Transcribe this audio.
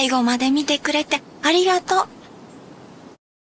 最後まで見てくれてありがとう。